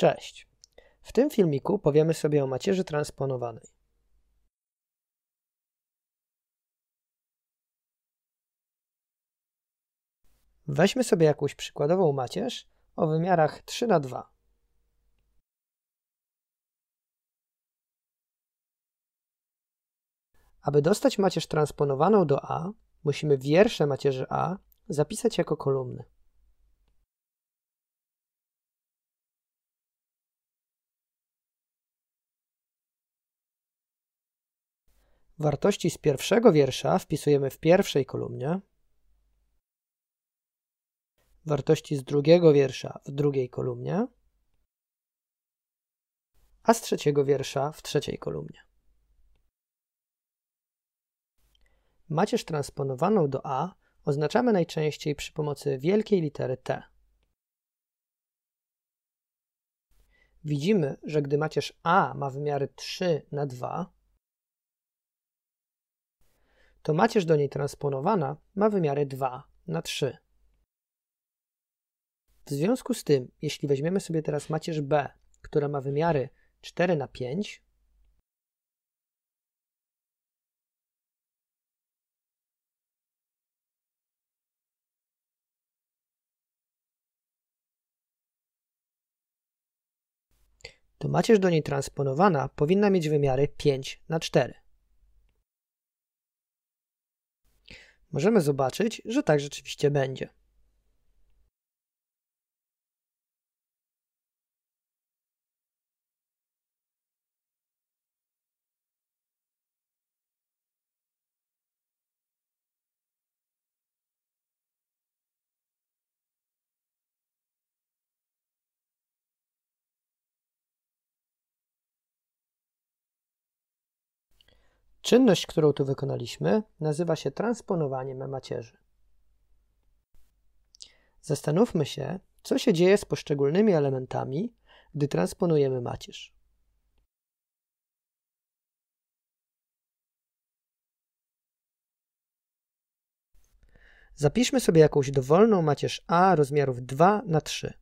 Cześć! W tym filmiku powiemy sobie o macierzy transponowanej. Weźmy sobie jakąś przykładową macierz o wymiarach 3 na 2 Aby dostać macierz transponowaną do A, musimy wiersze macierzy A zapisać jako kolumny. Wartości z pierwszego wiersza wpisujemy w pierwszej kolumnie, wartości z drugiego wiersza w drugiej kolumnie, a z trzeciego wiersza w trzeciej kolumnie. Macierz transponowaną do A oznaczamy najczęściej przy pomocy wielkiej litery T. Widzimy, że gdy macierz A ma wymiary 3 na 2, to macierz do niej transponowana ma wymiary 2 na 3. W związku z tym, jeśli weźmiemy sobie teraz macierz B, która ma wymiary 4 na 5, to macierz do niej transponowana powinna mieć wymiary 5 na 4. Możemy zobaczyć, że tak rzeczywiście będzie. Czynność, którą tu wykonaliśmy, nazywa się transponowaniem macierzy. Zastanówmy się, co się dzieje z poszczególnymi elementami, gdy transponujemy macierz. Zapiszmy sobie jakąś dowolną macierz A rozmiarów 2 na 3.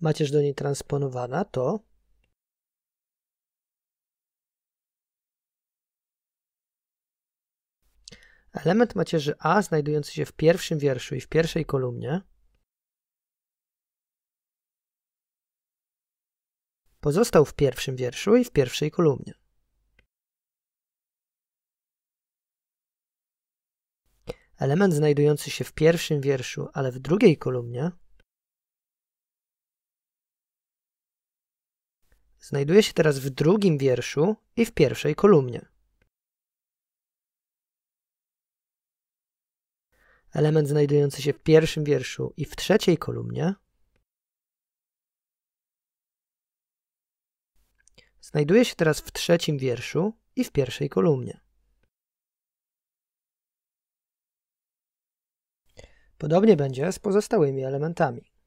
macierz do niej transponowana, to element macierzy A znajdujący się w pierwszym wierszu i w pierwszej kolumnie pozostał w pierwszym wierszu i w pierwszej kolumnie. Element znajdujący się w pierwszym wierszu, ale w drugiej kolumnie znajduje się teraz w drugim wierszu i w pierwszej kolumnie. Element znajdujący się w pierwszym wierszu i w trzeciej kolumnie znajduje się teraz w trzecim wierszu i w pierwszej kolumnie. Podobnie będzie z pozostałymi elementami.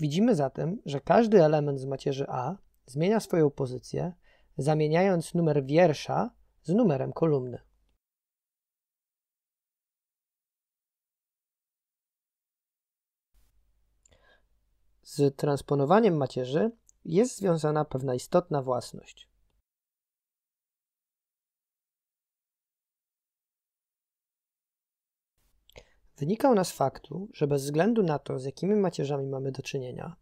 Widzimy zatem, że każdy element z macierzy A zmienia swoją pozycję, zamieniając numer wiersza z numerem kolumny. Z transponowaniem macierzy jest związana pewna istotna własność. Wynika ona z faktu, że bez względu na to, z jakimi macierzami mamy do czynienia,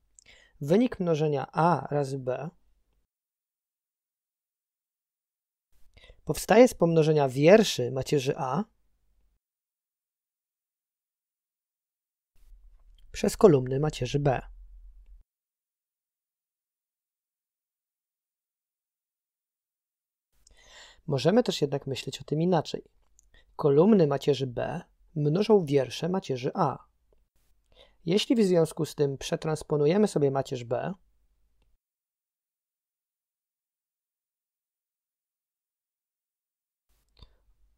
wynik mnożenia a razy b powstaje z pomnożenia wierszy macierzy a przez kolumny macierzy b. Możemy też jednak myśleć o tym inaczej. Kolumny macierzy b mnożą wiersze macierzy A. Jeśli w związku z tym przetransponujemy sobie macierz B,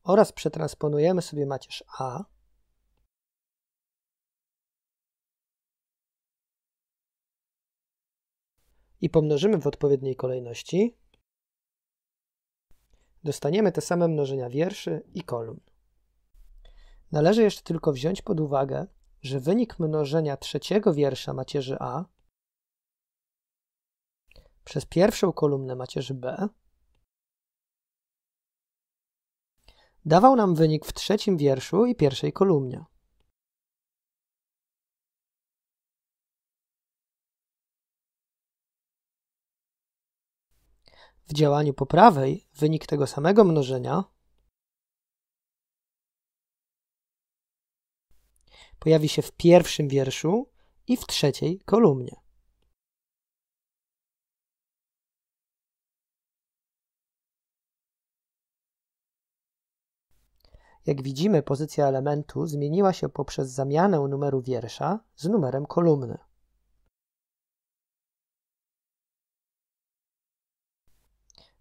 oraz przetransponujemy sobie macierz A, i pomnożymy w odpowiedniej kolejności, dostaniemy te same mnożenia wierszy i kolumn. Należy jeszcze tylko wziąć pod uwagę, że wynik mnożenia trzeciego wiersza macierzy A przez pierwszą kolumnę macierzy B dawał nam wynik w trzecim wierszu i pierwszej kolumnie. W działaniu po prawej wynik tego samego mnożenia pojawi się w pierwszym wierszu i w trzeciej kolumnie. Jak widzimy, pozycja elementu zmieniła się poprzez zamianę numeru wiersza z numerem kolumny.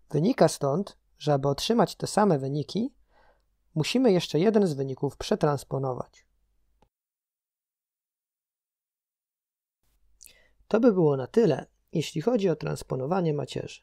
Wynika stąd, że aby otrzymać te same wyniki, musimy jeszcze jeden z wyników przetransponować. To by było na tyle, jeśli chodzi o transponowanie macierzy.